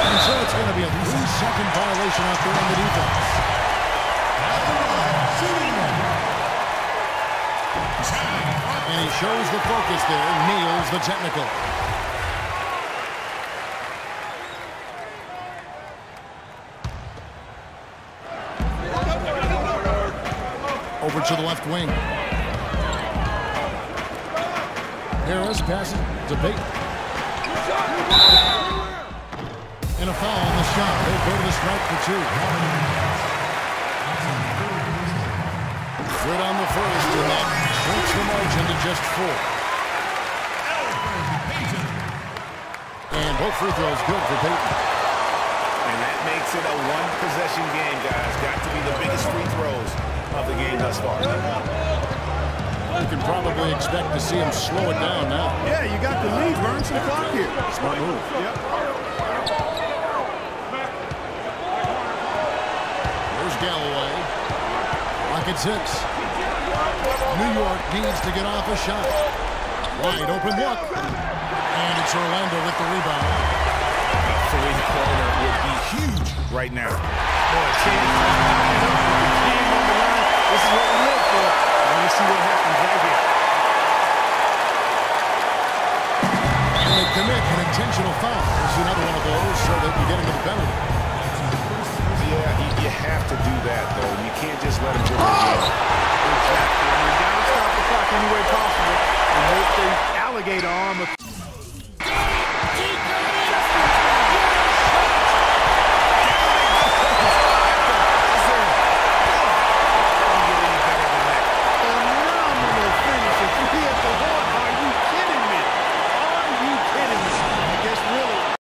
And so it's going to be a three-second violation out there on the defense. And he shows the focus there, nails the technical. Over to the left wing. Harris passes to Payton. And a foul on the shot. They go to the strike for two. Good on the first, and that shrinks the margin to just four. And both free throws good for Payton. And that makes it a one-possession game, guys. Got to be the biggest free throws of the game thus far. You can probably expect to see him slow it down now. Yeah, you got the lead. Burn some clock here. Smart move. Yep. There's Galloway. At six. New York needs to get off a shot. Wide open look. And it's Orlando with the rebound. Three-pointer would be huge right now. Boy, team, team on the line. This is what we live for. Let me see what happens right here. And they commit an intentional foul. There's another one of those so they can get into the penalty. Alligator arm.